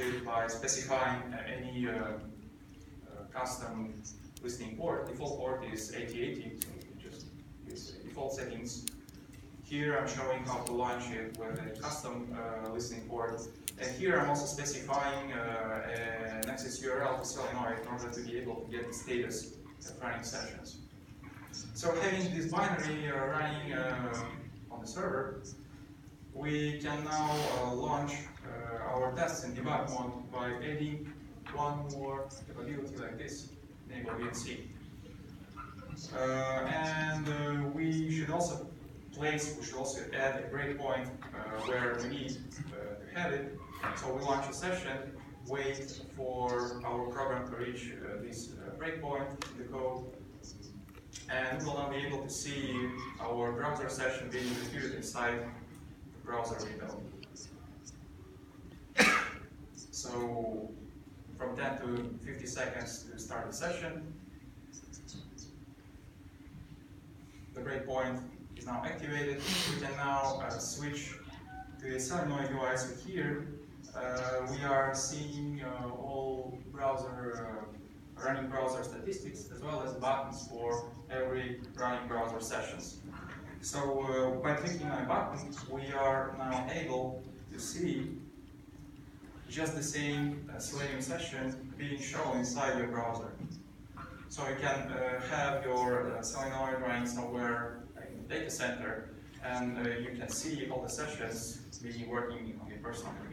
it by specifying uh, any uh, uh, custom listening port. Default port is 8080, so you just use default settings. Here I'm showing how to launch it with a custom uh, listening port. And here I'm also specifying uh, an access URL to Selenoid in order to be able to get the status of running sessions. So having this binary uh, running uh, on the server, we can now launch our tests in debug mode by adding one more capability like this, enable VNC. Uh, and uh, we should also place, we should also add a breakpoint uh, where we need uh, to have it. So we launch a session, wait for our program to reach uh, this uh, breakpoint in the code, and we'll now be able to see our browser session being executed inside the browser window. So from 10 to 50 seconds to start the session. The breakpoint is now activated. We can now uh, switch to the Selenoid UI. So here uh, we are seeing uh, all browser uh, running browser statistics as well as buttons for every running browser sessions. So uh, by clicking on a button, we are now able to see just the same uh, Selenium session being shown inside your browser. So you can uh, have your uh, Selenoid running somewhere in the data center, and uh, you can see all the sessions being working on your personal computer.